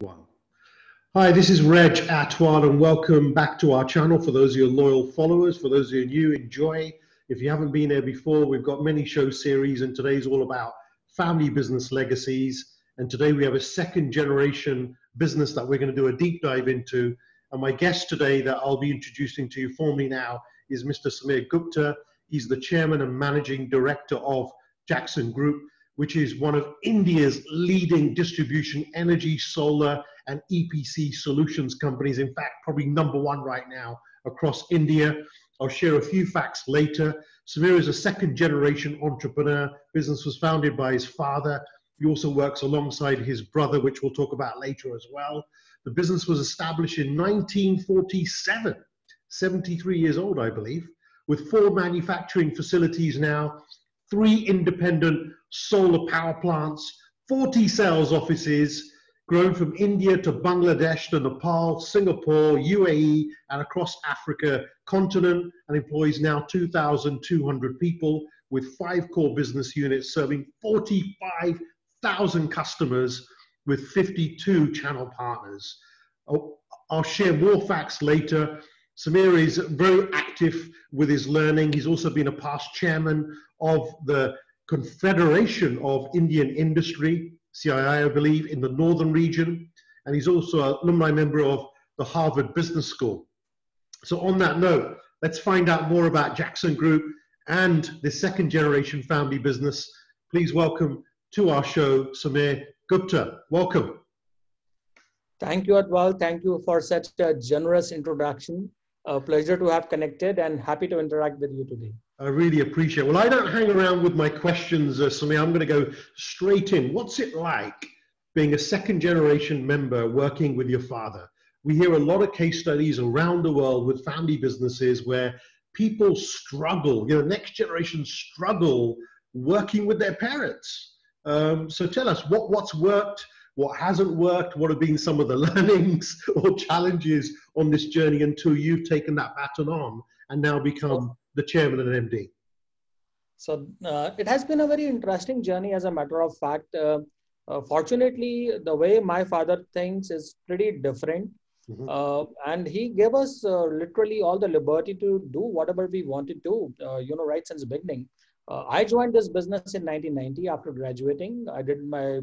One. Hi, this is Reg Athwal, and welcome back to our channel. For those of you loyal followers, for those of you new, enjoy. If you haven't been there before, we've got many show series, and today's all about family business legacies. And today we have a second generation business that we're going to do a deep dive into. And my guest today that I'll be introducing to you formally now is Mr. Sameer Gupta. He's the chairman and managing director of Jakson Group which is one of India's leading distribution energy, solar, and EPC solutions companies. In fact, probably number one right now across India. I'll share a few facts later. Sameer is a second generation entrepreneur. Business was founded by his father. He also works alongside his brother, which we'll talk about later as well. The business was established in 1947, 73 years old, I believe, with four manufacturing facilities now, three independent solar power plants, 40 sales offices, grown from India to Bangladesh to Nepal, Singapore, UAE, and across Africa continent, and employs now 2,200 people with five core business units serving 45,000 customers with 52 channel partners. I'll, I'll share more facts later. Sameer is very active with his learning. He's also been a past chairman of the Confederation of Indian Industry, CII, I believe, in the northern region. And he's also an alumni member of the Harvard Business School. So, on that note, let's find out more about Jakson Group and this second generation family business. Please welcome to our show Sameer Gupta. Welcome. Thank you, Athwal. Thank you for such a generous introduction. A pleasure to have connected and happy to interact with you today. I really appreciate. Well, I don't hang around with my questions, uh, Sameer. I'm going to go straight in. What's it like being a second generation member working with your father? We hear a lot of case studies around the world with family businesses where people struggle, you know, next generation struggle working with their parents. Um, so tell us what, what's worked, what hasn't worked, what have been some of the learnings or challenges on this journey until you've taken that baton on and now become the chairman and MD? So uh, it has been a very interesting journey, as a matter of fact. Uh, uh, fortunately, the way my father thinks is pretty different. Mm-hmm. Uh, and he gave us uh, literally all the liberty to do whatever we wanted to, uh, you know, right since the beginning. I joined this business in 1990 after graduating. I did my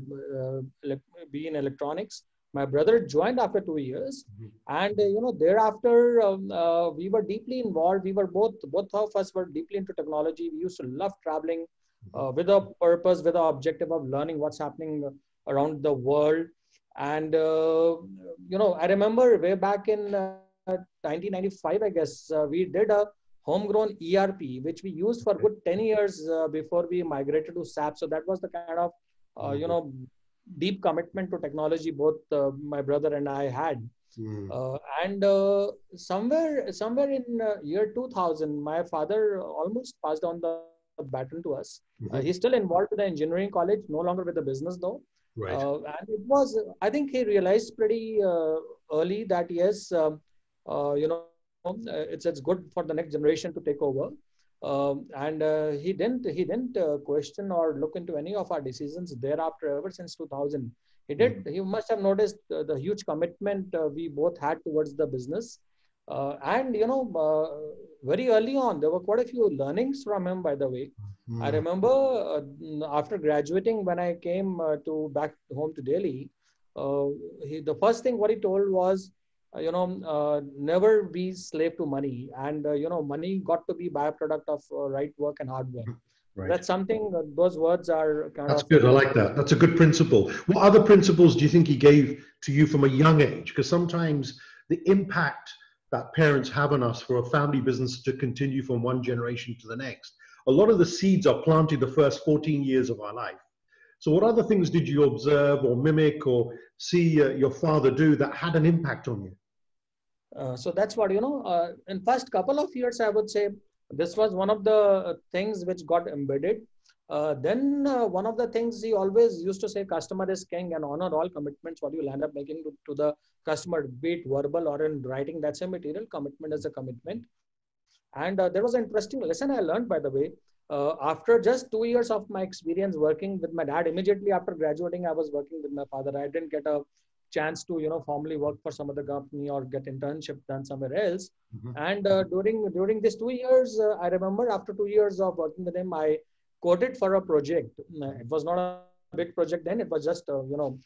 B in electronics my brother joined after two years mm-hmm. and uh, you know thereafter um, uh, we were deeply involved we were both both of us were deeply into technology we used to love traveling mm-hmm. uh, with a purpose with the objective of learning what's happening around the world and uh, you know i remember way back in 1995 uh, i guess uh, we did a homegrown erp which we used for good 10 years before we migrated to sap so that was the kind of you mm-hmm. know deep commitment to technology both uh, my brother and i had mm. uh, and uh, somewhere somewhere in uh, year 2000 my father almost passed on the baton to us mm-hmm. he's still involved with the engineering college no longer with the business though right. and it was i think he realized pretty early that yes um, you know it's it's good for the next generation to take over um, and uh, he didn't he didn't uh, question or look into any of our decisions thereafter ever since 2000 he did mm-hmm. he must have noticed uh, the huge commitment uh, we both had towards the business uh, and you know uh, very early on there were quite a few learnings from him by the way mm-hmm. i remember after graduating when i came to back home to delhi he, the first thing what he told was you know, uh, never be slave to money. And, uh, you know, money got to be byproduct of right work and hard work. Right. That's something, those words are kind That's of. That's good. I like that. That's a good principle. What other principles do you think he gave to you from a young age? Because sometimes the impact that parents have on us for a family business to continue from one generation to the next, a lot of the seeds are planted the first 14 years of our life. So, what other things did you observe or mimic or see uh, your father do that had an impact on you? Uh, so that's what you know uh, in first couple of years i would say this was one of the things which got embedded. Uh, then uh, one of the things he always used to say customer is king and honor all commitments what you land up making to, to the customer be it verbal or in writing that's a material. Commitment is a commitment. And uh, there was an interesting lesson i learned by the way. After just two years of my experience working with my dad immediately after graduating i was working with my father. I didn't get a chance to you know formally work for some other company or get internship done somewhere else. Mm-hmm. And uh, during during these two years, uh, I remember after two years of working with him, I quoted for a project. It was not a big project then; it was just uh, you know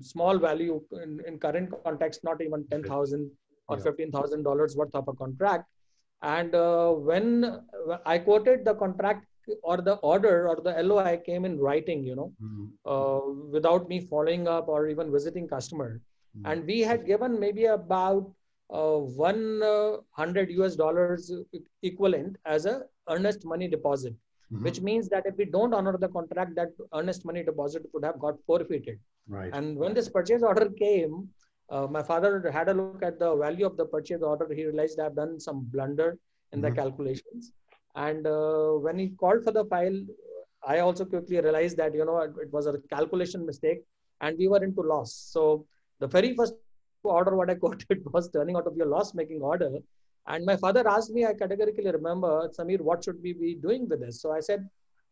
small value in, in current context, not even ten thousand or yeah. fifteen thousand dollars worth of a contract. And uh, when I quoted the contract or the order or the LOI came in writing, you know, mm-hmm. uh, without me following up or even visiting customer. Mm-hmm. And we had given maybe about uh, 100 US dollars equivalent as a earnest money deposit, mm-hmm. which means that if we don't honor the contract, that earnest money deposit would have got forfeited. Right. And when this purchase order came, uh, my father had a look at the value of the purchase order. He realized I've done some blunder in the mm-hmm. calculations and uh, when he called for the file, I also quickly realized that, you know, it, was a calculation mistake and we were into loss. So the very first order what I quoted was turning out be a loss making order. And my father asked me, I categorically remember, Sameer, what should we be doing with this? So I said,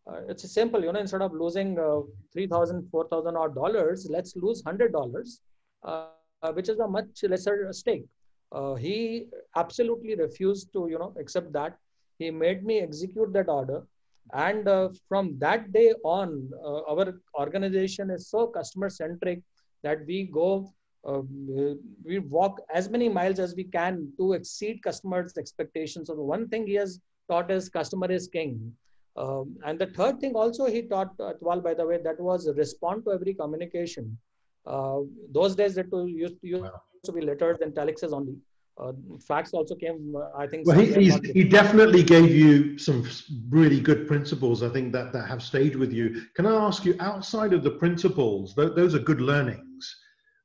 uh, it's simple, you know, instead of losing uh, 3,000, 4,000 odd dollars, let's lose $100, uh, which is a much lesser stake. Uh, he absolutely refused to, you know, accept that he made me execute that order. And uh, from that day on uh, our organization is so customer centric that we go uh, we walk as many miles as we can to exceed customers expectations. So the one thing he has taught is customer is king. Um, and the third thing also he taught Athwal, by the way, that was respond to every communication. Uh, those days that used, used to be letters and telexes only uh, also came uh, i think well he, he definitely gave you some really good principles i think that that have stayed with you. Can i ask you outside of the principles th- those are good learnings.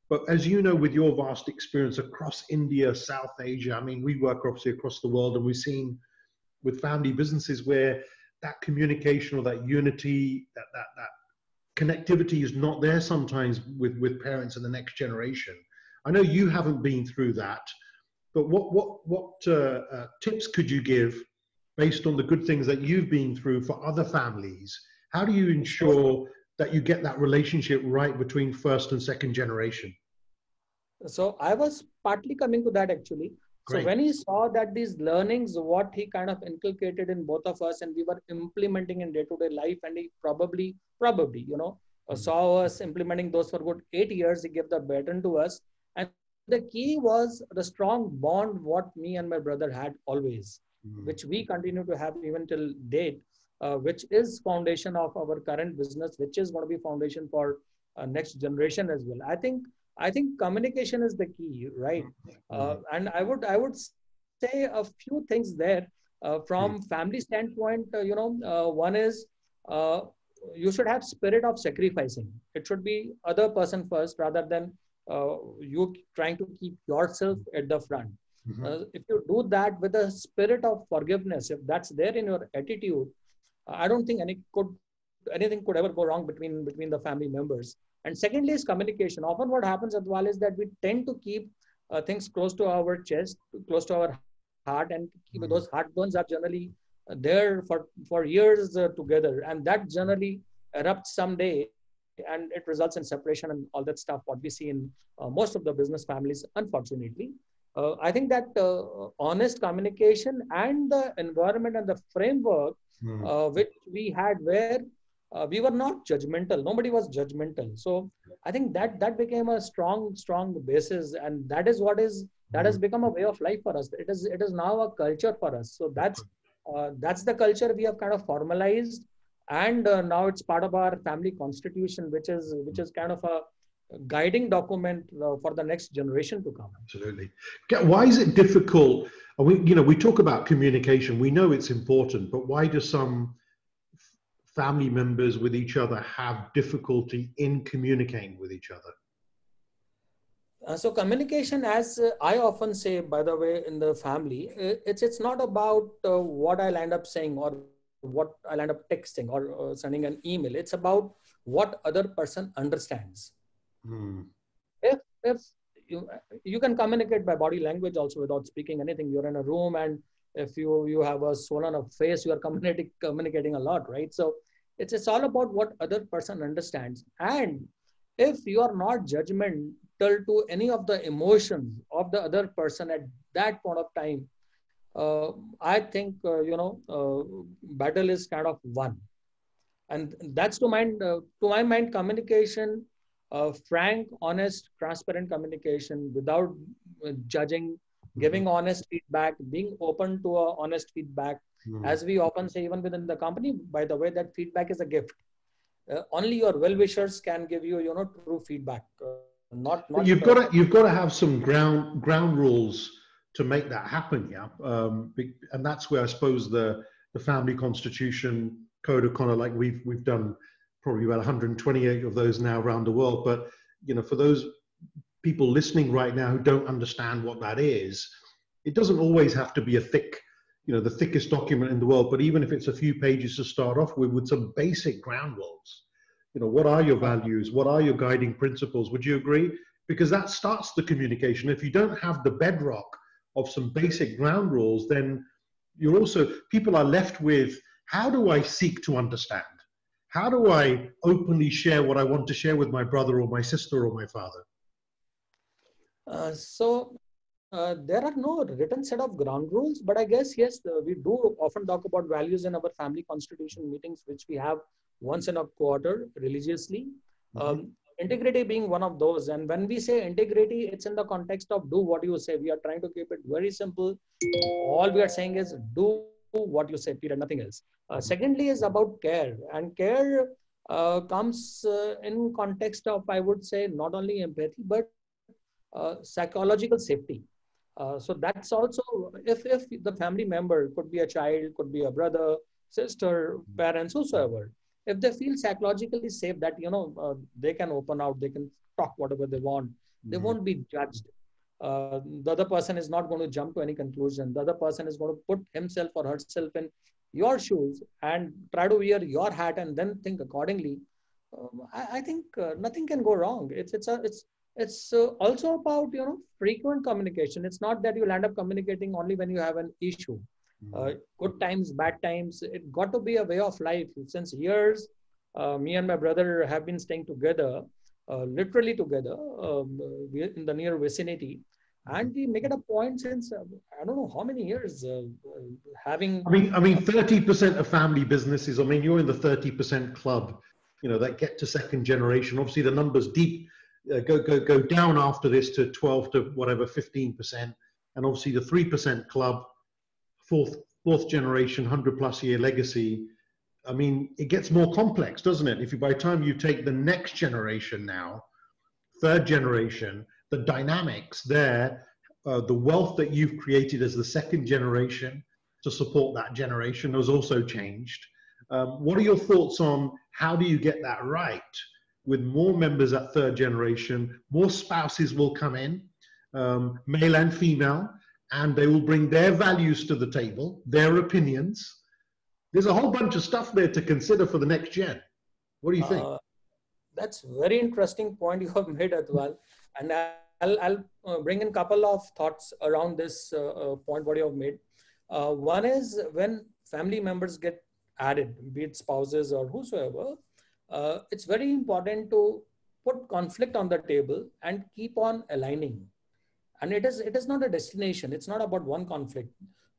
But as you know with your vast experience across india south asia i mean we work obviously across the world and we've seen with family businesses where that communication or that unity that that that connectivity is not there sometimes with with parents and the next generation. I know you haven't been through that but what what what uh, uh, tips could you give based on the good things that you've been through for other families? How do you ensure that you get that relationship right between first and second generation? So I was partly coming to that actually. Great. So when he saw that these learnings, what he kind of inculcated in both of us, and we were implementing in day-to-day life, and he probably, probably, you know, mm-hmm. saw us implementing those for good eight years. He gave the baton to us, and the key was the strong bond what me and my brother had always mm. which we continue to have even till date uh, which is foundation of our current business which is going to be foundation for uh, next generation as well i think i think communication is the key right mm. uh, and i would i would say a few things there uh, from mm. family standpoint uh, you know uh, one is you should have spirit of sacrificing it should be other person first rather than uh, you trying to keep yourself at the front. Mm-hmm. Uh, if you do that with a spirit of forgiveness, if that's there in your attitude, I don't think any could anything could ever go wrong between between the family members. And secondly is communication. Often what happens Athwal is that we tend to keep uh, things close to our chest, close to our heart, and keep, mm-hmm. those heartburns are generally there for for years uh, together, and that generally erupts someday and it results in separation and all that stuff what we see in uh, most of the business families unfortunately. Uh, i think that uh, honest communication and the environment and the framework mm. which we had where uh, we were not judgmental. Nobody was judgmental. So i think that that became a strong strong basis and that is what is that has hmm. become a way of life for us. It is it is now a culture for us. So that's uh, that's the culture we have kind of formalized and uh, now it's part of our family constitution which is which is kind of a guiding document uh, for the next generation to come. Absolutely. Why is it difficult? We you know we talk about communication. We know it's important but why do some family members with each other have difficulty in communicating with each other? Uh, so communication as uh, i often say by the way in the family uh, it's it's not about uh, what i'll end up saying or what I'll end up texting or uh, sending an email. It's about what other person understands. Hmm. If if you you can communicate by body language also without speaking anything. You're in a room and if you you have a swollen up face, you are communicating communicating a lot, right? So it's it's all about what other person understands. And if you are not judgmental to any of the emotions of the other person at that point of time, uh, I think uh, you know uh, battle is kind of won, and that's to mind uh, to my mind communication, uh, frank, honest, transparent communication without uh, judging, giving mm-hmm. honest feedback, being open to honest feedback. Mm-hmm. As we often say, even within the company, by the way, that feedback is a gift. only your well wishers can give you, you know, true feedback. not, not you've got to you've got to have some ground ground rules to make that happen. Yeah, um, and that's where I suppose the the family constitution code of conduct, like we've we've done probably about 128 of those now around the world. But you know, for those people listening right now who don't understand what that is, it doesn't always have to be a thick, you know, the thickest document in the world. But even if it's a few pages to start off with, with some basic ground rules, you know, what are your values? What are your guiding principles? Would you agree? Because that starts the communication. If you don't have the bedrock of some basic ground rules, then you're also, people are left with how do I seek to understand? How do I openly share what I want to share with my brother or my sister or my father? Uh, so uh, there are no written set of ground rules, but I guess yes, uh, we do often talk about values in our family constitution meetings, which we have once in a quarter religiously. Mm-hmm. Um, integrity being one of those. And when we say integrity it's in the context of do what you say. We are trying to keep it very simple. All we are saying is do what you say period nothing else. Uh, secondly is about care. And care uh, comes uh, in context of i would say not only empathy but uh, psychological safety. Uh, so that's also if, if the family member could be a child could be a brother sister parents whosoever if they feel psychologically safe that you know uh, they can open out they can talk whatever they want they mm-hmm. won't be judged. Uh, the other person is not going to jump to any conclusion. The other person is going to put himself or herself in your shoes and try to wear your hat and then think accordingly. Um, I, I, think uh, nothing can go wrong. It's it's a it's it's uh, also about you know frequent communication. It's not that you'll end up communicating only when you have an issue uh, good times, bad times. It got to be a way of life. Since years, uh, me and my brother have been staying together, uh, literally together um, in the near vicinity. And we make it a point since uh, I don't know how many years uh, having. I mean, I mean, thirty percent of family businesses. I mean, you're in the thirty percent club. You know that get to second generation. Obviously, the numbers deep go go go down after this to twelve to whatever fifteen percent, and obviously the three percent club fourth fourth generation, hundred plus year legacy. I mean, it gets more complex, doesn't it? If you by the time you take the next generation now, third generation, the dynamics there, uh, the wealth that you've created as the second generation to support that generation has also changed. Um, what are your thoughts on how do you get that right? With more members at third generation, more spouses will come in, um, male and female, and they will bring their values to the table, their opinions. There's a whole bunch of stuff there to consider for the next gen. What do you think? Uh, that's very interesting point you have made as well. And I'll, I'll uh, bring in a couple of thoughts around this uh, uh point what you have made. Uh, one is when family members get added, be it spouses or whosoever, uh, it's very important to put conflict on the table and keep on aligning and it is it is not a destination. It's not about one conflict.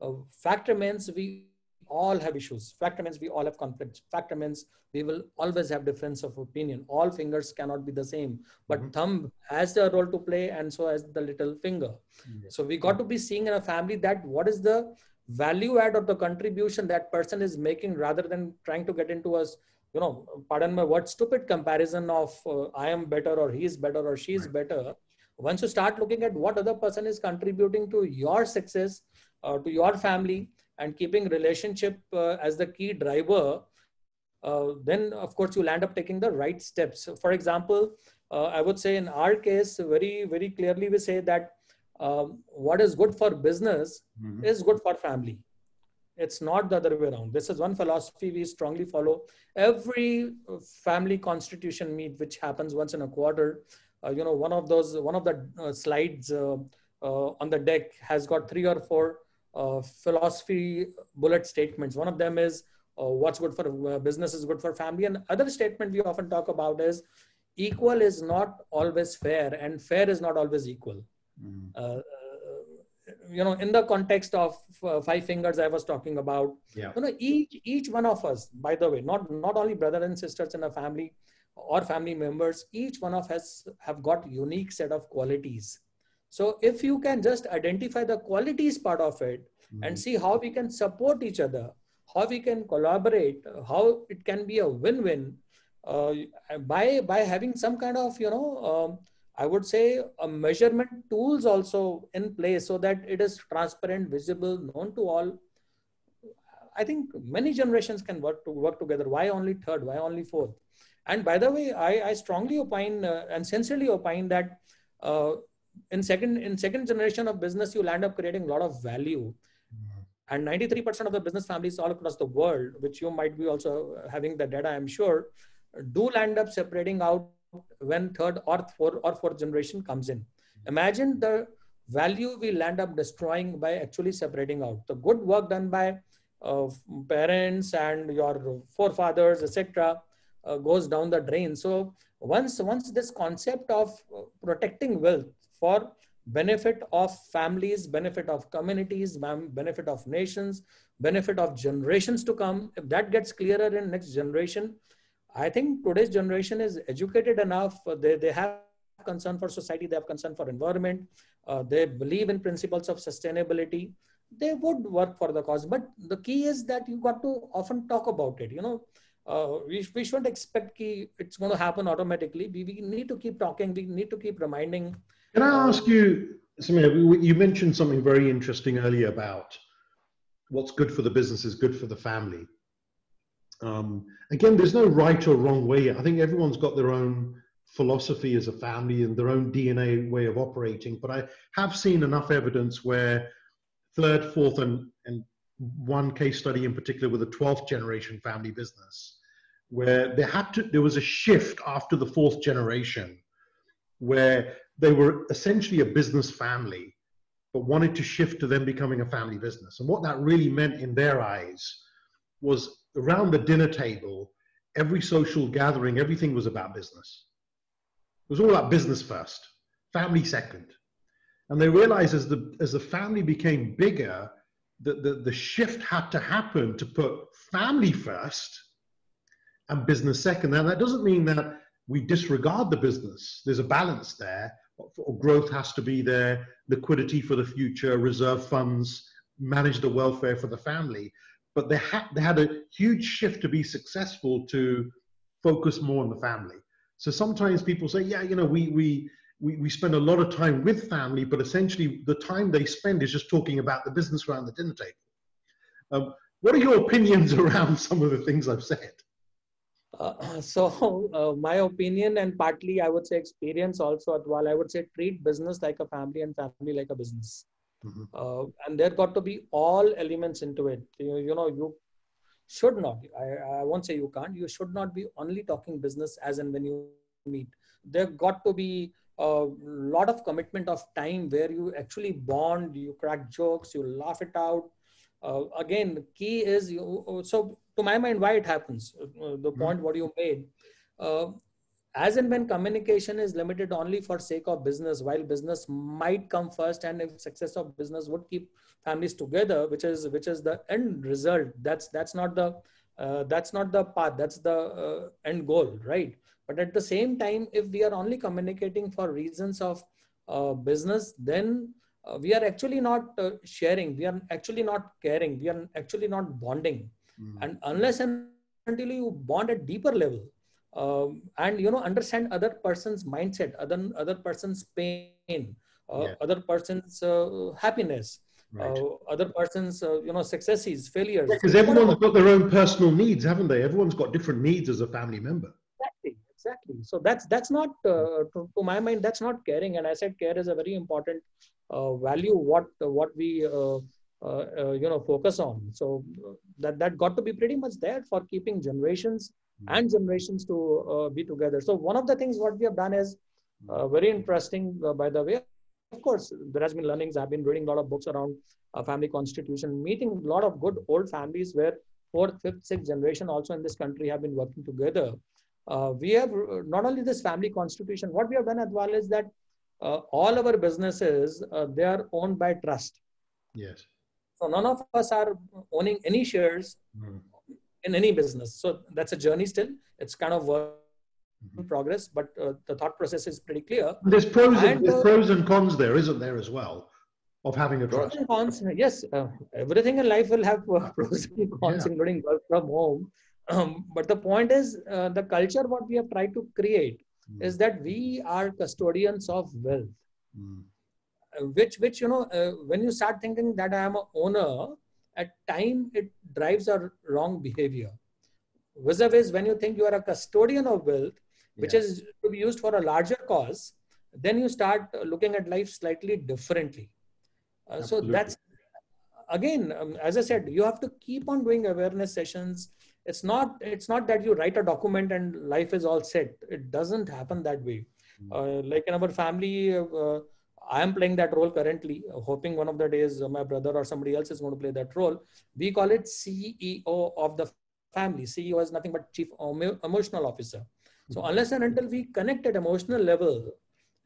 Uh, fact remains we all have issues. Fact remains we all have conflicts. Fact remains we will always have difference of opinion. All fingers cannot be the same. But mm-hmm. thumb has a role to play and so has the little finger. Mm-hmm. so we got to be seeing in a family that what is the value add or the contribution that person is making rather than trying to get into us you know pardon my word stupid comparison of uh, i am better or he is better or she is right. better once you start looking at what other person is contributing to your success uh, to your family and keeping relationship uh, as the key driver uh, then of course you'll end up taking the right steps. For example uh, i would say in our case very very clearly we say that um, what is good for business mm-hmm. is good for family. It's not the other way around. This is one philosophy we strongly follow. Every family constitution meet which happens once in a quarter uh, you know, one of those, one of the uh, slides uh, on the deck has got three or four philosophy bullet statements. One of them is what's good for business is good for family. And other statement we often talk about is equal is not always fair and fair is not always equal mm. uh, you know in the context of uh, five fingers i was talking about yeah. you know each each one of us by the way not not only brother and sisters in a family or family members each one of us have got unique set of qualities so if you can just identify the qualities part of it mm-hmm. and see how we can support each other how we can collaborate how it can be a win-win uh, by by having some kind of you know um, I would say a measurement tools also in place so that it is transparent, visible, known to all. I think many generations can work to work together. Why only third? Why only fourth? And by the way, I, I strongly opine uh, and sincerely opine that uh, in second in second generation of business, you'll end up creating a lot of value. Mm-hmm. And 93% of the business families all across the world, which you might be also having the data, I'm sure, do land up separating out when third or fourth or fourth generation comes in. Imagine the value we land up destroying by actually separating out the good work done by uh, parents and your forefathers, etc., uh, goes down the drain. So once once this concept of uh, protecting wealth for benefit of families, benefit of communities, benefit of nations, benefit of generations to come, if that gets clearer in next generation, I think today's generation is educated enough. They, they have concern for society, they have concern for environment, uh, they believe in principles of sustainability. They would work for the cause. But the key is that you got to often talk about it. You know, uh, we, we shouldn't expect key, it's going to happen automatically. We, we need to keep talking. We need to keep reminding. Can I ask you, Sameer, you mentioned something very interesting earlier about what's good for the business is good for the family. Um, again, there's no right or wrong way. I think everyone's got their own philosophy as a family and their own DNA way of operating. But I have seen enough evidence where third, fourth, and, and one case study in particular with a 12th generation family business, where there had to there was a shift after the fourth generation, where they were essentially a business family, but wanted to shift to them becoming a family business. And what that really meant in their eyes was around the dinner table, every social gathering, everything was about business. It was all about business first, family second. And they realized as the, as the family became bigger, that the, the shift had to happen to put family first and business second. Now, that doesn't mean that we disregard the business. There's a balance there. Growth has to be there, liquidity for the future, reserve funds, manage the welfare for the family but they had they had a huge shift to be successful to focus more on the family. So sometimes people say, yeah, you know, we we we, we spend a lot of time with family, but essentially the time they spend is just talking about the business around the dinner table. Um, what are your opinions around some of the things I've said? Uh, so uh, my opinion and partly I would say experience also, Athwal I would say treat business like a family and family like a business. Mm-hmm. Uh, and there got to be all elements into it. You, you know, you should not, I, I won't say you can't, you should not be only talking business as and when you meet. There got to be a lot of commitment of time where you actually bond, you crack jokes, you laugh it out. Uh, again, the key is you, so to my mind, why it happens, uh, the mm-hmm. point what you made. Uh, as and when communication is limited only for sake of business while business might come first and if success of business would keep families together which is which is the end result that's that's not the uh, that's not the path that's the uh, end goal right but at the same time if we are only communicating for reasons of uh, business then uh, we are actually not uh, sharing we are actually not caring we are actually not bonding mm. and unless and until you bond at deeper level um, and you know understand other person's mindset other other person's pain uh, yeah. other person's uh, happiness right. uh, other person's uh, you know successes failures because yeah, everyone's got their own personal needs haven't they everyone's got different needs as a family member exactly exactly so that's that's not uh, to, to, my mind that's not caring and i said care is a very important uh, value what what we you know focus on so that that got to be pretty much there for keeping generations and generations to uh, be together. So one of the things what we have done is uh, very interesting, uh, by the way. Of course, there has been learnings. I've been reading a lot of books around family constitution, meeting a lot of good old families where fourth, fifth, sixth generation also in this country have been working together. uh, we have uh, not only this family constitution, what we have done, Athwal, is that uh, all our businesses, uh, they are owned by trust. Yes. So none of us are owning any shares mm. in any business. So that's a journey still. It's kind of work mm-hmm. in progress, but uh, the thought process is pretty clear. There's pros, and, there's uh, pros and cons there, isn't there, as well, of having a trust? Pros and cons, yes. everything in life will have pros and cons, yeah. including work from home um, but the point is, uh, the culture what we have tried to create mm. is that we are custodians of wealth. Mm. Uh, which, which you know, uh, when you start thinking that I am a owner, at time it drives a wrong behavior. Vis-a-vis when you think you are a custodian of wealth, which yes. is to be used for a larger cause, then you start looking at life slightly differently. Uh, so that's again, um, as I said, you have to keep on doing awareness sessions it's not it's not that you write a document and life is all set it doesn't happen that way hmm. uh, like in our family uh, i am playing that role currently hoping one of the days my brother or somebody else is going to play that role we call it ceo of the family ceo is nothing but chief emotional officer so hmm. unless and until we connect at emotional level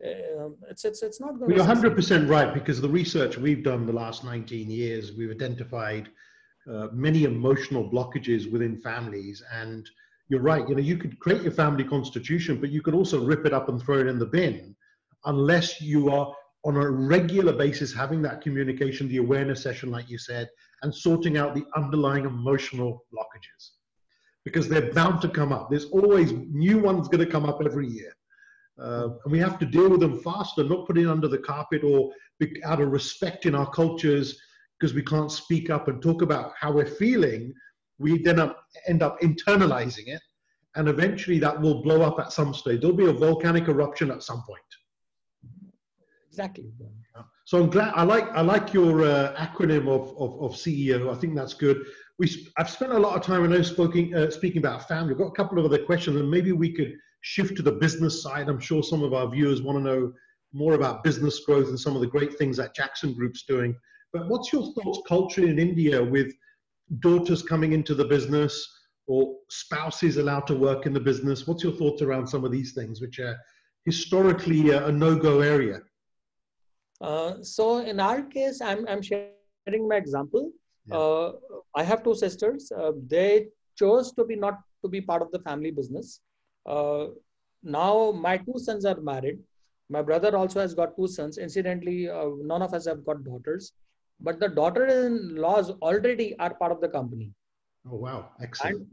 uh, it's, it's, it's not going you're 100% right because the research we've done the last 19 years we've identified uh, many emotional blockages within families. And you're right, you know, you could create your family constitution, but you could also rip it up and throw it in the bin unless you are on a regular basis having that communication, the awareness session, like you said, and sorting out the underlying emotional blockages. Because they're bound to come up. There's always new ones going to come up every year. Uh, and we have to deal with them faster, not put it under the carpet or out of respect in our cultures because we can't speak up and talk about how we're feeling, we then up, end up internalizing it. And eventually that will blow up at some stage. There'll be a volcanic eruption at some point. Exactly. So I'm glad. I like I like your uh, acronym of, of, of CEO. I think that's good. We I've spent a lot of time I know speaking uh, speaking about family. I've got a couple of other questions, and maybe we could shift to the business side. I'm sure some of our viewers want to know more about business growth and some of the great things that Jakson Group's doing. But what's your thoughts culturally in India with daughters coming into the business or spouses allowed to work in the business? What's your thoughts around some of these things, which are historically a, a no-go area? Uh, so in our case, I'm, I'm sharing my example. Yeah. Uh, I have two sisters. Uh, they chose to be not to be part of the family business. Uh, now my two sons are married. My brother also has got two sons. Incidentally, uh, none of us have got daughters but the daughter-in-laws already are part of the company. Oh wow, excellent. And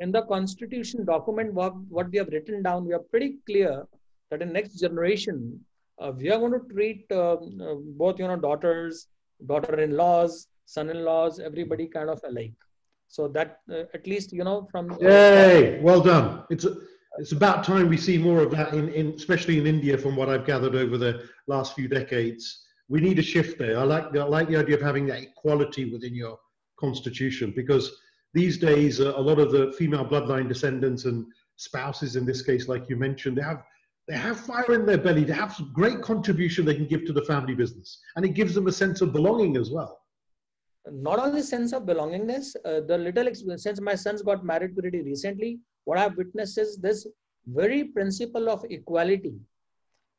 in the constitution document, what, what we have written down, we are pretty clear that in next generation, uh, we are going to treat uh, uh, both, you know, daughters, daughter-in-laws, son-in-laws, everybody kind of alike. So that uh, at least, you know, from... Yay, well done. It's, a, it's about time we see more of that, in, in, especially in India, from what I've gathered over the last few decades we need a shift there. I like, I like the idea of having that equality within your constitution because these days, uh, a lot of the female bloodline descendants and spouses, in this case, like you mentioned, they have they have fire in their belly. They have some great contribution they can give to the family business, and it gives them a sense of belonging as well. Not only sense of belongingness, uh, the little experience. Since my sons got married pretty recently, what I've witnessed is this very principle of equality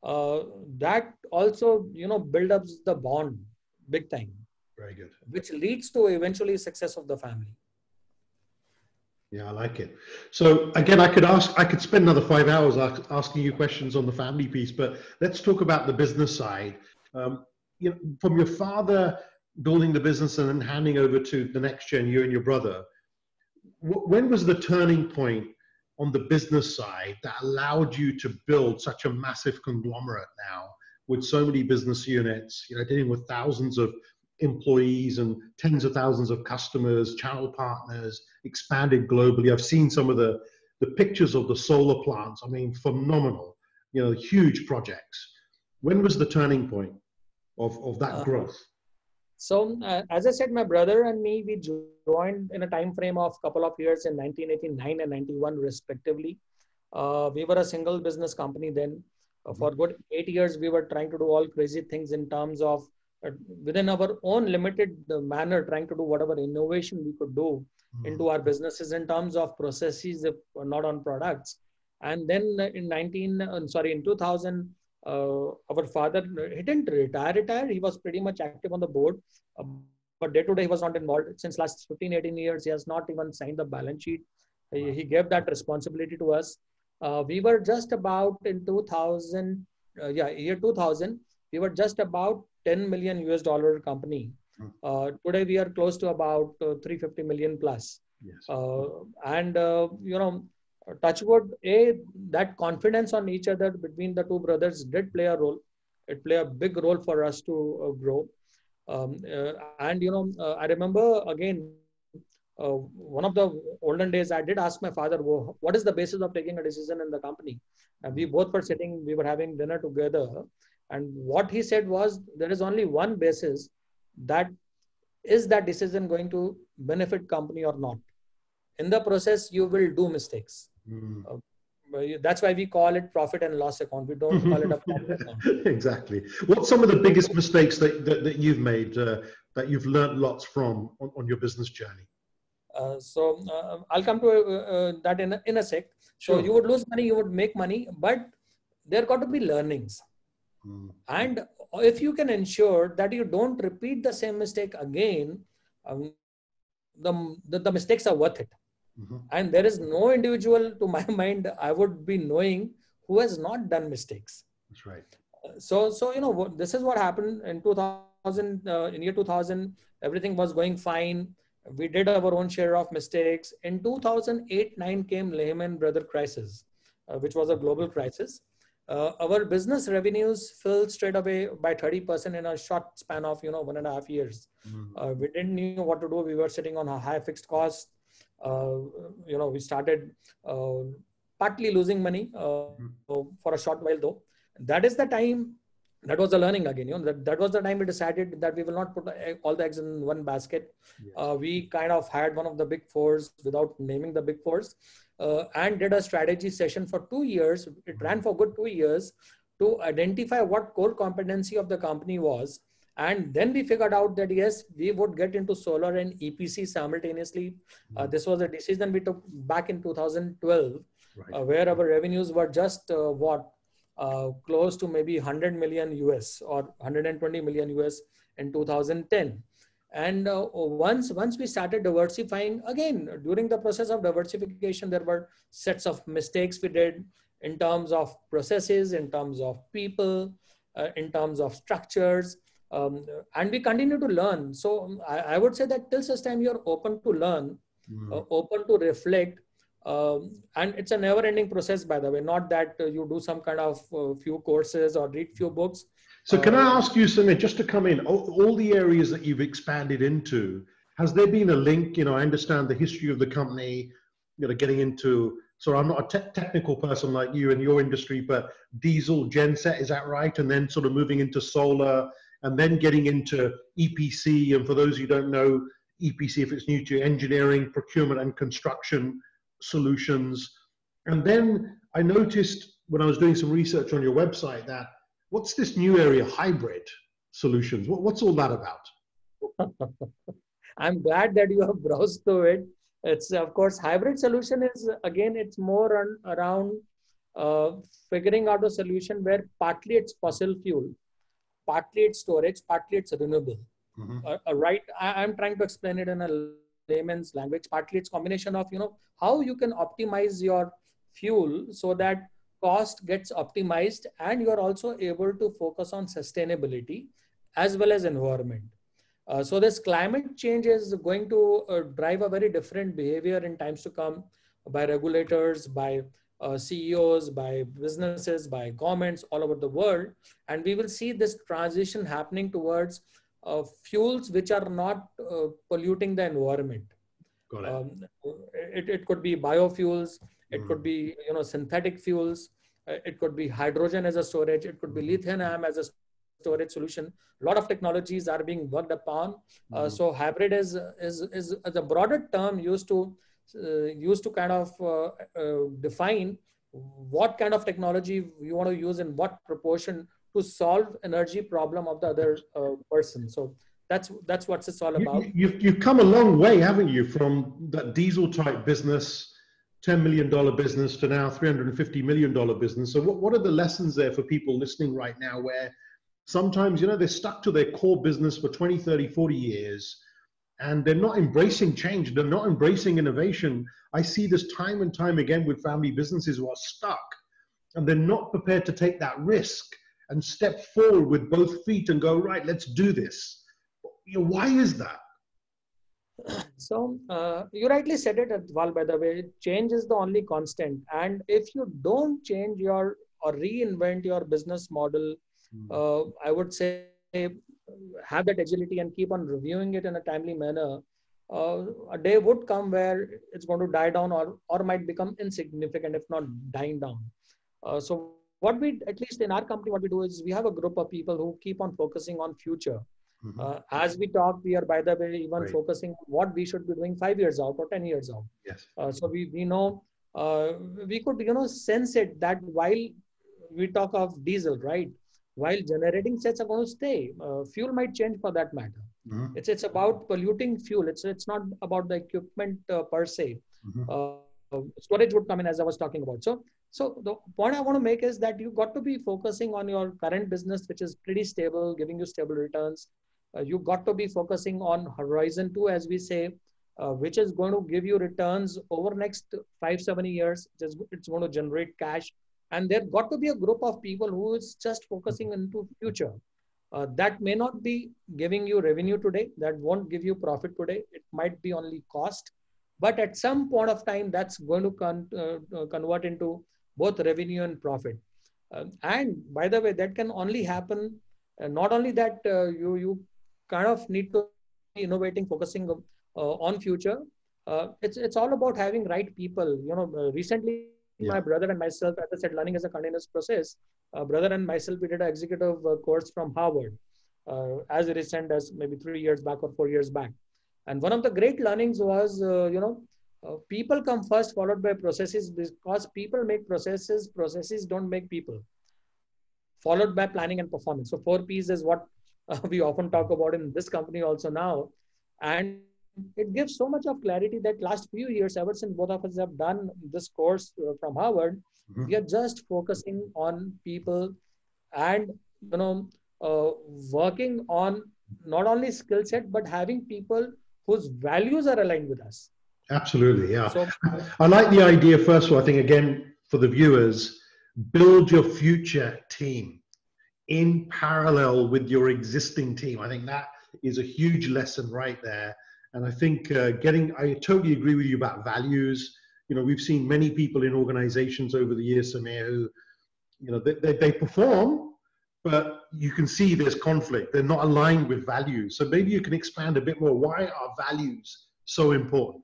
uh, that also you know build up the bond big time very good which leads to eventually success of the family yeah i like it. So again i could ask i could spend another five hours asking you questions on the family piece but let's talk about the business side. Um, you know, from your father building the business and then handing over to the next gen you and your brother when was the turning point on the business side that allowed you to build such a massive conglomerate now with so many business units, you know, dealing with thousands of employees and tens of thousands of customers, channel partners, expanded globally. I've seen some of the, the pictures of the solar plants. I mean, phenomenal, you know, huge projects. When was the turning point of, of that uh, growth? So uh, as I said, my brother and me, we joined in a time frame of a couple of years in 1989 and 91 respectively. Uh, we were a single business company then. Uh, for good eight years, we were trying to do all crazy things in terms of within our own limited manner, trying to do whatever innovation we could do mm-hmm. into our businesses in terms of processes, if not on products. And then in 19, uh, sorry, in 2000, uh, our father he didn't retire, retire. He was pretty much active on the board, uh, but day to day he was not involved. Since last 15, 18 years, he has not even signed the balance sheet. He, he gave that responsibility to us. Uh, we were just about in 2000, uh, yeah, year 2000, we were just about 10 million US dollar company. Hmm. Uh, today we are close to about uh, 350 million plus. Yes. Uh, and uh, you know, touchwood, a that confidence on each other between the two brothers did play a role. It played a big role for us to grow. Um, and you know, I remember again uh, one of the olden days, I did ask my father, what is the basis of taking a decision in the company? And we both were sitting, we were having dinner together. And what he said was, there is only one basis that is that decision going to benefit company or not? In the process, you will do mistakes. Mm. Uh, that's why we call it profit and loss account. We don't call it a profit account. exactly. What's some of the biggest mistakes that, that, that you've made uh, that you've learned lots from on, on your business journey? Uh, so uh, I'll come to uh, that in a, in a sec. So sure. you would lose money, you would make money, but there got to be learnings. Mm. And if you can ensure that you don't repeat the same mistake again, um, the, the, the, mistakes are worth it. Mm-hmm. And there is no individual, to my mind, I would be knowing who has not done mistakes. That's right. So, so you know, this is what happened in 2000. Uh, in year 2000, everything was going fine we did our own share of mistakes. In 2008-9 came Lehman Brothers crisis, uh, which was a global crisis. Uh, our business revenues fell straight away by 30% in a short span of you know one and a half years. Mm-hmm. Uh, we didn't know what to do. We were sitting on a high fixed cost. Uh, you know, we started uh, partly losing money mm-hmm. for a short while though. That is the time that was the learning again you know that, that was the time we decided that we will not put all the eggs in one basket yes. uh, we kind of had one of the big fours without naming the big fours uh, and did a strategy session for two years it ran for good two years to identify what core competency of the company was and then we figured out that yes we would get into solar and epc simultaneously uh, mm-hmm. this was a decision we took back in 2012 right. Uh, where our revenues were just uh, what uh, close to maybe 100 million US or 120 million US in 2010. And uh, once once we started diversifying, again during the process of diversification, there were sets of mistakes we did in terms of processes, in terms of people, uh, in terms of structures, um, and we continue to learn. So I, I, would say that till such time you're open to learn, mm. open to reflect, um, and it's a never ending process by the way not that uh, you do some kind of uh, few courses or read few books so can i uh, ask you something just to come in? All, all, the areas that you've expanded into has there been a link? You know i understand the history of the company you know getting into so i'm not a te- technical person like you in your industry but diesel genset is that right? And then sort of moving into solar and then getting into epc and for those who don't know epc if it's new to engineering procurement and construction solutions. And then I noticed when I was doing some research on your website that what's this new area, hybrid solutions? What, what's all that about? I'm glad that you have browsed through it. It's of course hybrid solution is again it's more on, around uh, figuring out a solution where partly it's fossil fuel, partly it's storage, partly it's renewable. Mm-hmm. Uh, uh, right, I, am trying to explain it in a layman's language partly it's combination of you know how you can optimize your fuel so that cost gets optimized and you are also able to focus on sustainability as well as environment uh, so this climate change is going to uh, drive a very different behavior in times to come by regulators by uh, CEOs, by businesses, by governments all over the world. And we will see this transition happening towards uh, fuels which are not uh, polluting the environment. Got it. Um, it, it could be biofuels, it could be you know synthetic fuels, uh, it could be hydrogen as a storage, it could be mm-hmm. lithium as a storage solution. A lot of technologies are being worked upon. Uh, mm. so hybrid is is is the broader term used to uh, used to kind of uh, define what kind of technology you want to use in what proportion to solve energy problem of the other uh, person. So that's that's what it's all about. You, have you've come a long way, haven't you, from that diesel type business $10 million business to now $350 million business. So what, what are the lessons there for people listening right now where sometimes, you know, they're stuck to their core business for 20, 30, 40 years and they're not embracing change. They're not embracing innovation. I see this time and time again with family businesses who are stuck and they're not prepared to take that risk and step forward with both feet and go, right, let's do this. You know, why is that? So uh, you rightly said it, Athwal. By the way, change is the only constant, and if you don't change your or reinvent your business model, mm. uh, I would say have that agility and keep on reviewing it in a timely manner. Uh, a day would come where it's going to die down or or might become insignificant, if not dying down. Uh, so what we at least in our company, what we do is we have a group of people who keep on focusing on future Mm-hmm. Uh, as we talk, we are, by the way, even right. focusing on what we should be doing five years out or 10 years out. Yes. Uh, so we, we know, uh, we could, you know, sense it that while we talk of diesel, right? While generating sets are going to stay, uh, fuel might change for that matter. Mm-hmm. It's, it's about polluting fuel. It's, it's not about the equipment uh, per se. Mm-hmm. Uh, storage would come in as I was talking about. So, so the point I want to make is that you got to be focusing on your current business, which is pretty stable, giving you stable returns, uh, you got to be focusing on horizon two, as we say, uh, which is going to give you returns over next five, seven years. It's, it's going to generate cash. And there got to be a group of people who is just focusing into future. Uh, that may not be giving you revenue today. That won't give you profit today. It might be only cost. But at some point of time, that's going to con- uh, uh convert into both revenue and profit. Uh, and by the way, that can only happen. Uh, not only that, you you kind of need to be innovating, focusing uh, on future. Uh, it's it's all about having right people. You know, uh, recently yeah. my brother and myself, as I said, learning is a continuous process. Uh, brother and myself, we did an executive uh, course from Harvard, uh, as recent as maybe three years back or four years back. And one of the great learnings was, you know, people come first, followed by processes, because people make processes. Processes don't make people. Followed by planning and performance. So four P's is what uh, we often talk about in this company also now. And it gives so much of clarity that last few years, ever since both of us have done this course uh, from Harvard, mm-hmm. we are just focusing on people and, you know, uh, working on not only skill set, but having people whose values are aligned with us. Absolutely, yeah. So, I like the idea, first of all, I think, again, for the viewers, build your future team in parallel with your existing team. I think that is a huge lesson right there. And I think uh, getting, I totally agree with you about values. You know, we've seen many people in organizations over the years, Sameer, who, you know, they, they, they perform, but you can see there's conflict. They're not aligned with values. So maybe you can expand a bit more. Why are values so important?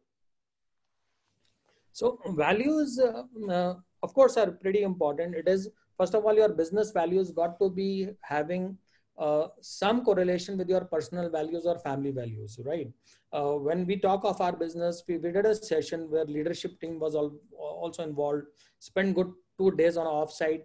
So values, uh, uh, of course, are pretty important. It is first of all, your business values got to be having uh, some correlation with your personal values or family values, right? Uh, when we talk of our business, we, we did a session where leadership team was all, also involved, spent good two days on offsite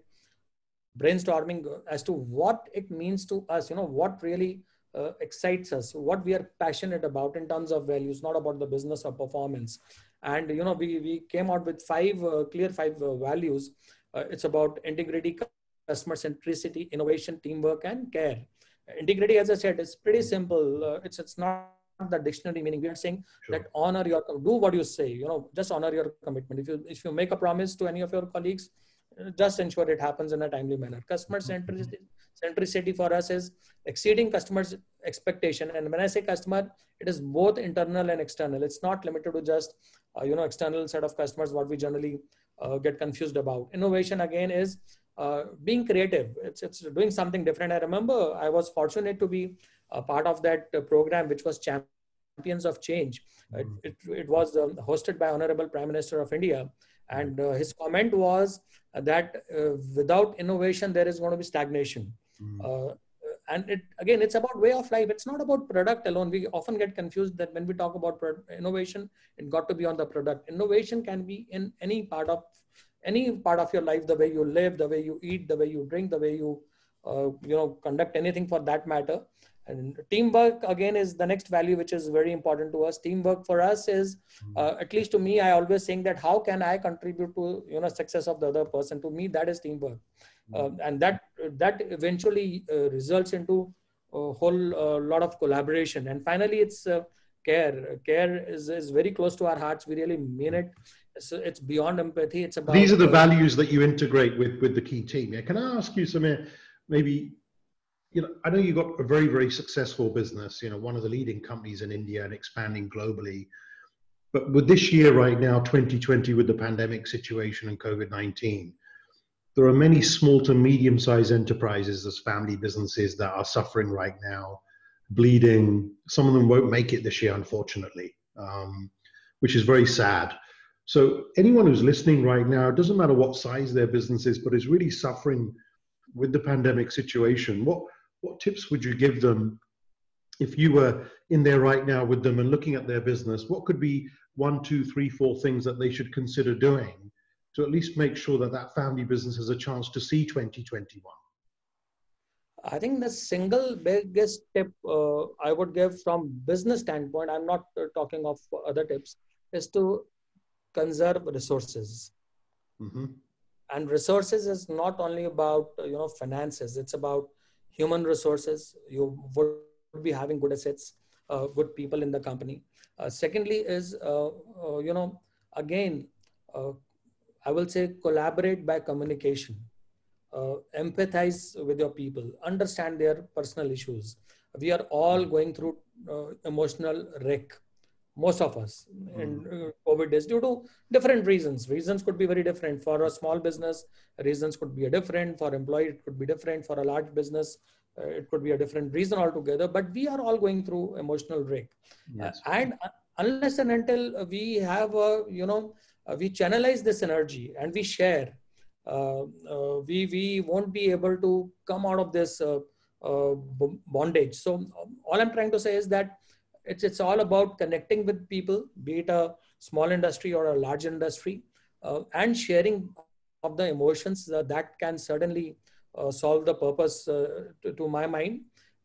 brainstorming as to what it means to us, you know, what really uh, excites us, what we are passionate about in terms of values, not about the business or performance. And, you know, we, we came out with five uh, clear five uh, values uh, it's about integrity, customer centricity, innovation, teamwork, and care. Integrity, as I said, is pretty simple. Uh, it's it's not the dictionary meaning. We are saying sure. that honor your do what you say. You know, just honor your commitment. If you if you make a promise to any of your colleagues, uh, just ensure it happens in a timely manner. Customer centricity, centricity for us is exceeding customers' expectation. And when I say customer, it is both internal and external. It's not limited to just uh, you know external set of customers. What we generally uh, get confused about. Innovation again is uh, being creative. It's, it's doing something different. I remember I was fortunate to be a part of that uh, program, which was Champions of Change. Mm-hmm. It, it, it, was um, hosted by Honorable Prime Minister of India. And uh, his comment was that uh, without innovation, there is going to be stagnation. Mm-hmm and it again it's about way of life. It's not about product alone. We often get confused that when we talk about innovation it got to be on the product. Innovation can be in any part of any part of your life the way you live the way you eat the way you drink the way you uh, you know conduct anything for that matter. And teamwork again is the next value which is very important to us. Teamwork for us is hmm. uh, at least to me i always think that how can i contribute to you know success of the other person? To me that is teamwork uh, and that that eventually uh, results into a whole uh, lot of collaboration. And finally it's uh, care. Care is, is very close to our hearts. We really mean it. It's, it's beyond empathy. It's about these are the values that you integrate with with the key team. Yeah can i ask you sameer maybe you know, I know you've got a very, very successful business, you know, one of the leading companies in India and expanding globally. But with this year right now, 2020, with the pandemic situation and COVID 19, there are many small to medium sized enterprises as family businesses that are suffering right now, bleeding. Some of them won't make it this year, unfortunately, um, which is very sad. So, anyone who's listening right now, it doesn't matter what size their business is, but is really suffering with the pandemic situation, what what tips would you give them if you were in there right now with them and looking at their business? What could be one, two, three, four things that they should consider doing to at least make sure that that family business has a chance to see 2021? I think the single biggest tip uh, I would give from business standpoint, I'm not uh, talking of other tips, is to conserve resources. Mm-hmm. And resources is not only about you know finances; it's about human resources. You would be having good assets, uh, good people in the company. Uh, secondly, is uh, uh you know again, uh, I will say collaborate by communication. Uh, empathize with your people, understand their personal issues. We are all going through emotional wreck most of us in hmm. uh, covid days due to different reasons reasons could be very different for a small business reasons could be a different for employee it could be different for a large business uh, it could be a different reason altogether but we are all going through emotional wreck, yes. uh, and uh, unless and until we have a you know uh, we channelize this energy and we share uh, we we won't be able to come out of this bondage so um, all i'm trying to say is that it's it's all about connecting with people, be it a small industry or a large industry, uh, and sharing of the emotions uh, that can certainly uh, solve the purpose uh, to, to, my mind.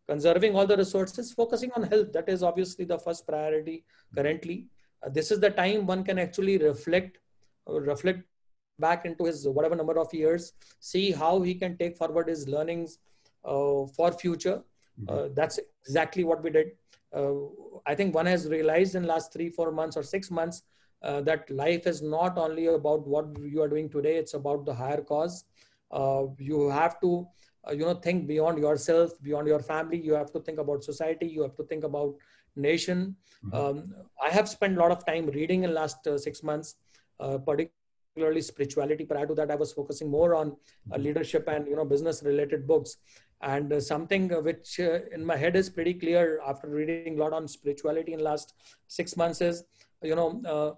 Conserving all the resources, focusing on health. That is obviously the first priority currently. Uh, this is the time one can actually reflect, uh, reflect back into his whatever number of years, see how he can take forward his learnings for future. Mm-hmm. that's exactly what we did uh, I think one has realized in last three, four months or six months uh, that life is not only about what you are doing today; it's about the higher cause. Uh, you have to, you know, think beyond yourself, beyond your family. You have to think about society. You have to think about nation. Mm-hmm. Um, I have spent a lot of time reading in last uh, six months, uh, particularly spirituality. Prior to that, I was focusing more on uh, mm-hmm. leadership and you know business related books and uh, something which uh, in my head is pretty clear after reading a lot on spirituality in last six months is you know uh,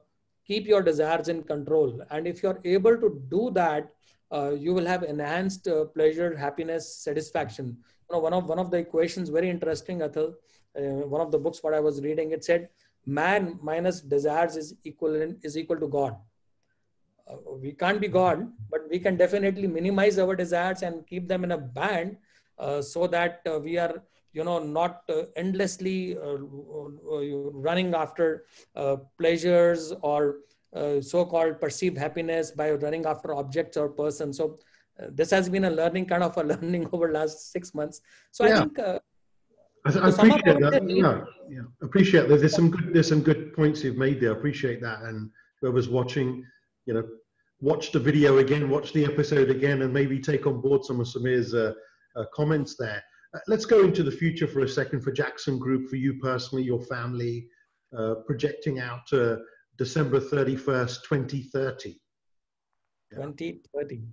keep your desires in control and if you're able to do that uh, you will have enhanced uh, pleasure happiness satisfaction you know one of one of the equations very interesting athwal uh, one of the books what i was reading it said man minus desires is equal is equal to god. We can't be god but we can definitely minimize our desires and keep them in a band uh, so that uh, we are you know not uh, endlessly running after pleasures or so-called perceived happiness by running after objects or persons. So this has been a learning kind of a learning over last six months. So yeah. i think I, I appreciate that. Yeah, yeah, appreciate that. There's some good. There's some good points you've made there. Appreciate that. And whoever's watching, you know, watch the video again, watch the episode again, and maybe take on board some of Sameer's uh, uh, comments there. Uh, let's go into the future for a second for Jakson Group, for you personally, your family, uh, projecting out to December 31st, 2030. 2030.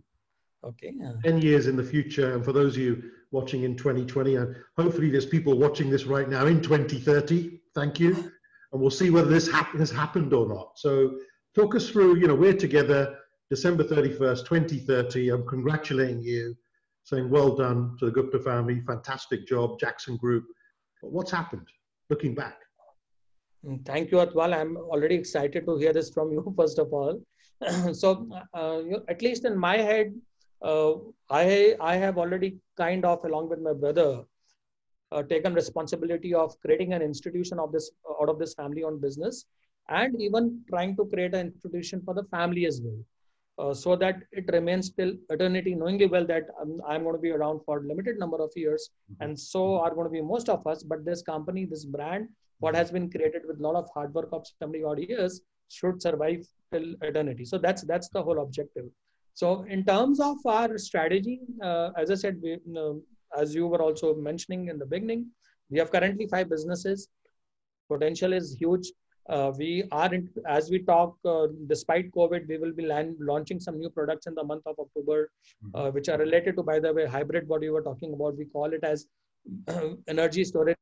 Okay. 10 years in the future. And for those of you watching in 2020, and hopefully there's people watching this right now in 2030. Thank you. And we'll see whether this ha- has happened or not. So talk us through, you know, we're together December 31st, 2030. I'm congratulating you saying well done to the Gupta family, fantastic job, Jakson Group. But what's happened looking back? Mm, thank you, Athwal. I'm already excited to hear this from you, first of all. so, uh, at least in my head, uh, I I have already kind of, along with my brother, uh, taken responsibility of creating an institution of this out of this family-owned business, and even trying to create an institution for the family as well. Uh, so that it remains till eternity, knowingly well that I'm, I'm, going to be around for a limited number of years, mm-hmm. and so are going to be most of us. But this company, this brand, what has been created with a lot of hard work of so many odd years, should survive till eternity. So that's that's the whole objective. So in terms of our strategy, uh, as I said, we, uh, as you were also mentioning in the beginning, we have currently five businesses. Potential is huge. Uh, we are, in, as we talk, uh, despite COVID, we will be land, launching some new products in the month of October, uh, mm-hmm. which are related to, by the way, hybrid, what you were talking about. We call it as energy storage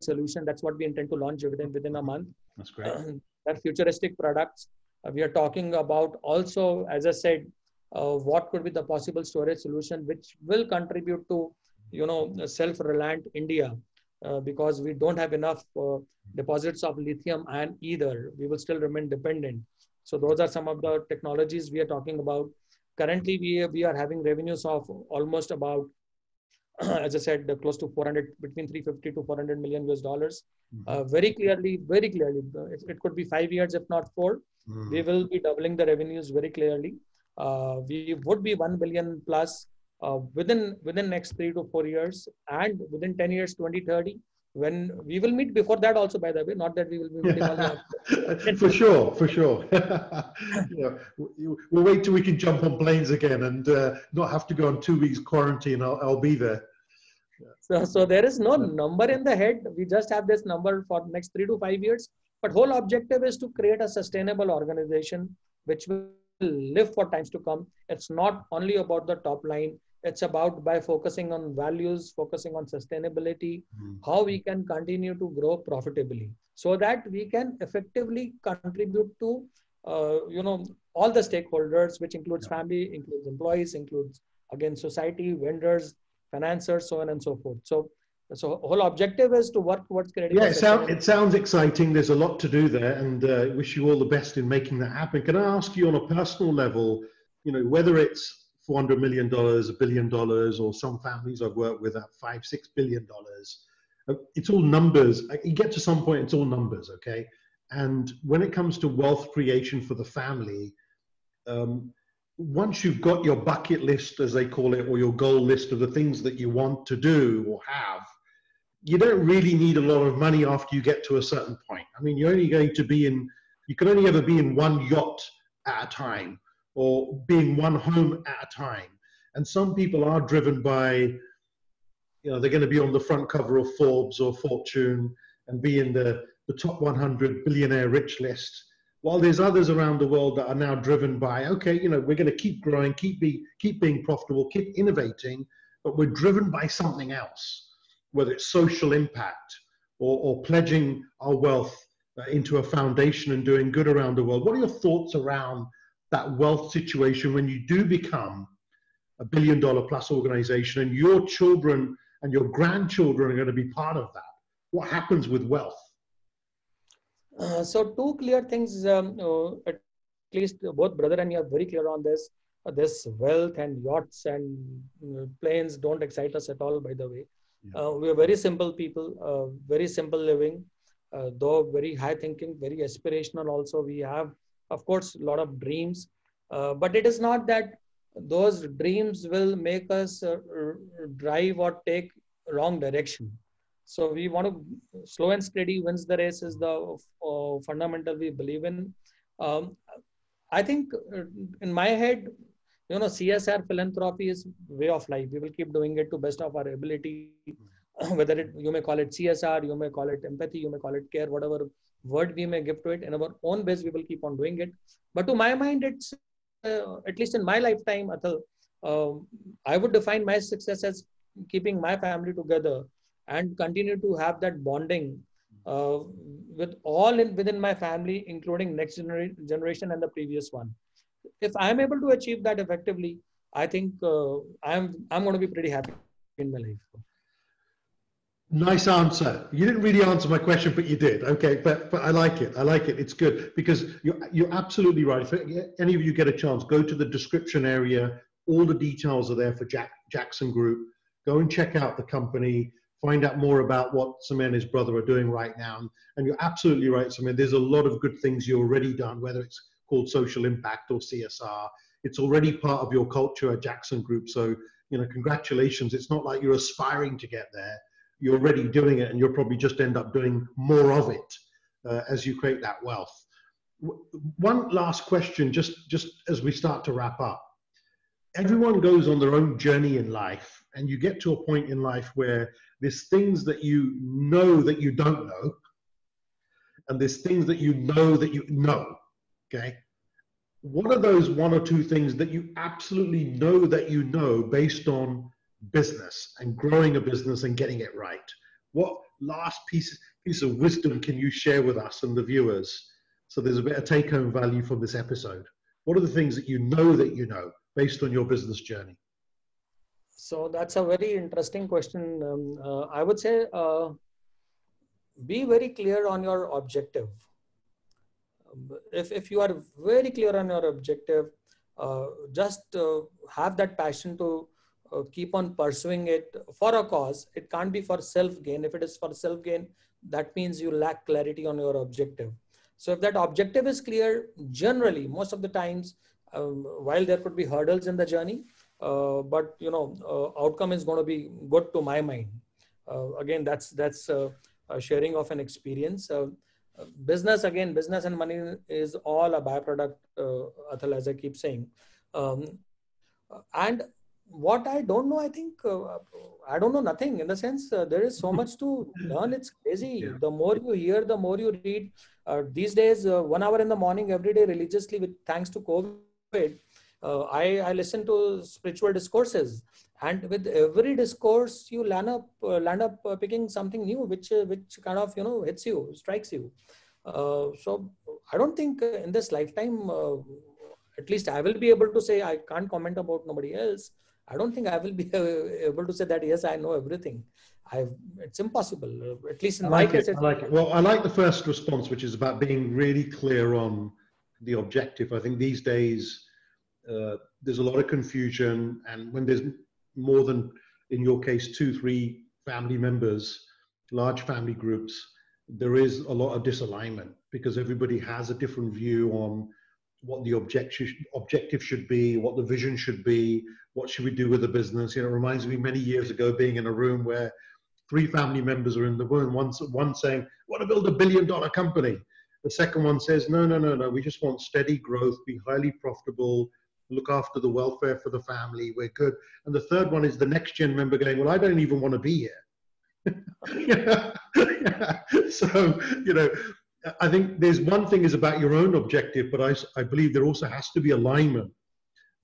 solution. That's what we intend to launch within, within a month. That's great. that futuristic products. Uh, we are talking about also, as I said, uh, what could be the possible storage solution which will contribute to, you know, self-reliant India uh, because we don't have enough uh, deposits of lithium ion either. We will still remain dependent. So those are some of the technologies we are talking about. Currently, we, we are having revenues of almost about, as I said, close to 400, between 350 to 400 million US dollars. Mm-hmm. Uh, very clearly, very clearly, it, it, could be five years, if not 4 mm. We will be doubling the revenues very clearly. Uh, we would be 1 billion plus uh, within within next three to four years and within 10 years 2030 when we will meet before that also by the way not that we will be meeting for sure for sure. Yeah, we'll wait till we can jump on planes again and uh, not have to go on two weeks quarantine. I'll, I'll be there. So, so there is no number in the head. We just have this number for next three to five years. But whole objective is to create a sustainable organization which will live for times to come it's not only about the top line it's about by focusing on values focusing on sustainability mm. how we can continue to grow profitably so that we can effectively contribute to uh, you know all the stakeholders which includes yeah. family includes employees includes again society vendors financiers so on and so forth so so whole objective is to work towards creating yeah it, sound, it sounds exciting there's a lot to do there and uh, wish you all the best in making that happen can i ask you on a personal level you know whether it's $400 million, a billion dollars, or some families I've worked with at five, six billion dollars. Uh, it's all numbers. You get to some point, it's all numbers, okay? And when it comes to wealth creation for the family, um, once you've got your bucket list, as they call it, or your goal list of the things that you want to do or have, you don't really need a lot of money after you get to a certain point. I mean, you're only going to be in, you can only ever be in one yacht at a time or being one home at a time. And some people are driven by, you know, they're going to be on the front cover of Forbes or Fortune and be in the, the top 100 billionaire rich list. While there's others around the world that are now driven by, okay, you know, we're going to keep growing, keep, be, keep being profitable, keep innovating, but we're driven by something else, whether it's social impact or, or pledging our wealth uh, into a foundation and doing good around the world. What are your thoughts around that wealth situation when you do become a billion dollar plus organization and your children and your grandchildren are going to be part of that? What happens with wealth? Uh, so, two clear things, um, uh, at least both brother and you are very clear on this. Uh, this wealth and yachts and uh, planes don't excite us at all, by the way. Uh, we are very simple people, uh, very simple living, though very high thinking, very aspirational also. We have of course a lot of dreams. Uh, but it is not that those dreams will make us uh, drive or take wrong direction. So we want to slow and steady wins the race is the uh, fundamental we believe in. Um, i think uh, in my head you know csr philanthropy is way of life. We will keep doing it to best of our ability. Whether it you may call it csr you may call it empathy you may call it care whatever word we may give to it in our own base we will keep on doing it. But to my mind it's uh, at least in my lifetime Athwal, um, i would define my success as keeping my family together and continue to have that bonding uh, with all in, within my family including next genera- generation and the previous one if i'm able to achieve that effectively i think uh, i'm i'm going to be pretty happy in my life Nice answer. You didn't really answer my question, but you did. Okay, but but I like it. I like it. It's good because you're you're absolutely right. If any of you get a chance, go to the description area. All the details are there for Jack Jakson Group. Go and check out the company. find out more about what Sameer and his brother are doing right now. And, you're absolutely right, Sameer. There's a lot of good things you've already done, whether it's called social impact or CSR. It's already part of your culture at Jakson Group. So, you know, congratulations. It's not like you're aspiring to get there. You're already doing it, and you'll probably just end up doing more of it uh, as you create that wealth. One last question, just just as we start to wrap up. Everyone goes on their own journey in life, and you get to a point in life where there's things that you know that you don't know, and there's things that you know that you know. Okay. What are those one or two things that you absolutely know that you know based on business and growing a business and getting it right? What last piece piece of wisdom can you share with us and the viewers so there's a bit of take home value from this episode? What are the things that you know that you know based on your business journey? So that's a very interesting question. Um, uh, I would say uh, be very clear on your objective. If, if you are very clear on your objective, uh, just uh, have that passion to uh, keep on pursuing it for a cause. It can't be for self gain. If it is for self gain, that means you lack clarity on your objective. So if that objective is clear, generally, most of the times, um, while there could be hurdles in the journey, uh, but you know uh, outcome is going to be good to my mind uh, again that's that's sharing of an experience business again business and money is all a byproduct uh, Athwal, as i keep saying. Um, and what i don't know i think uh, i don't know nothing in the sense uh, there is so much to learn. It's crazy. Yeah. the more you hear the more you read. These days one hour in the morning every day religiously with thanks to covid uh, I, I listen to spiritual discourses. And with every discourse you land up uh, land up uh, picking something new which uh, which kind of you know hits you strikes you. Uh, so i don't think uh, in this lifetime at least i will be able to say i can't comment about nobody else. I don't think i will be able to say that yes i know everything. I it's impossible at least in I like my case. It, i like it. Well i like the first response which is about being really clear on the objective. I think these days uh, there's a lot of confusion, and when there's more than, in your case, two, three family members, large family groups, there is a lot of disalignment because everybody has a different view on what the objective objective should be, what the vision should be, what should we do with the business. You know, it reminds me many years ago being in a room where three family members are in the room. One, one saying, "Want to build a billion dollar company." The second one says, "No, no, no, no. We just want steady growth, be highly profitable, look after the welfare for the family. We're good. And the third one is the next gen member going, well, I don't even want to be here. So, you know, I think there's one thing is about your own objective, but I, I believe there also has to be alignment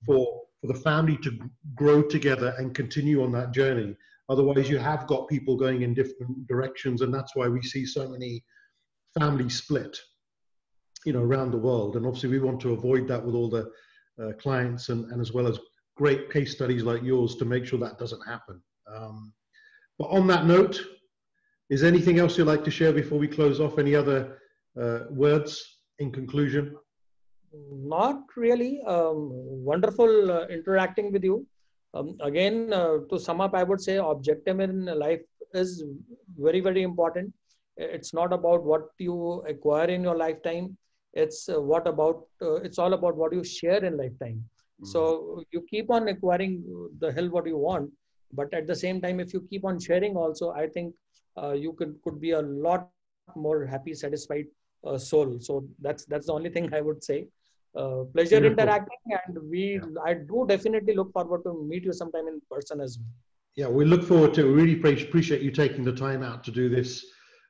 for, for the family to grow together and continue on that journey. Otherwise, you have got people going in different directions, and that's why we see so many families split, you know, around the world. And obviously, we want to avoid that with all the uh, clients and, and as well as great case studies like yours to make sure that doesn't happen. Um, but on that note, is anything else you'd like to share before we close off? Any other uh, words in conclusion? Not really. Um, wonderful uh, interacting with you. Um, again, uh, to sum up, I would say objective in life is very, very important. It's not about what you acquire in your lifetime it's uh, what about uh, it's all about what you share in lifetime mm-hmm. so you keep on acquiring the hell what you want but at the same time if you keep on sharing also i think uh, you could could be a lot more happy satisfied uh, soul so that's that's the only thing i would say uh, pleasure Beautiful. interacting and we yeah. i do definitely look forward to meet you sometime in person as well yeah we look forward to really appreciate you taking the time out to do this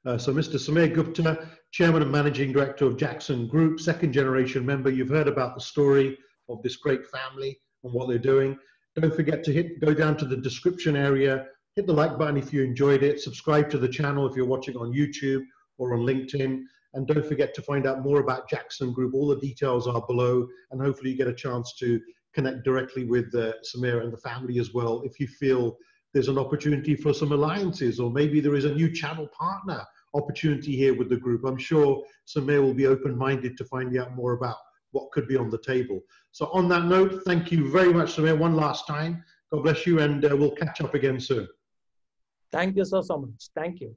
uh, so Mr. Sameer Gupta, Chairman and Managing Director of Jakson Group, second generation member. You've heard about the story of this great family and what they're doing. Don't forget to hit, go down to the description area, hit the like button if you enjoyed it, subscribe to the channel if you're watching on YouTube or on LinkedIn. And don't forget to find out more about Jakson Group. All the details are below, and hopefully you get a chance to connect directly with uh, and the family as well if you feel there's an opportunity for some alliances, or maybe there is a new channel partner opportunity here with the group. I'm sure Sameer will be open-minded to finding out more about what could be on the table. So on that note, thank you very much, Sameer, one last time. God bless you, and uh, we'll catch up again soon. Thank you so, so much. Thank you.